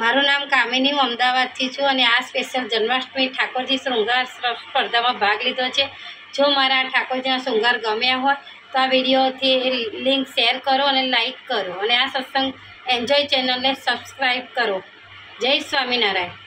મારું નામ કામિની, હું અમદાવાદથી છું અને આ સ્પેશિયલ જન્માષ્ટમી ઠાકોરજી શૃંગાર સ્પર્ધામાં ભાગ લીધો છે. જો મારા ઠાકોરજીના શૃંગાર ગમ્યા હોય, તો આ વિડીયોથી લિંક શેર કરો અને લાઈક કરો. અને આ સત્સંગ એન્જોય ચેનલને સબસ્ક્રાઈબ કરો. જય સ્વામિનારાયણ.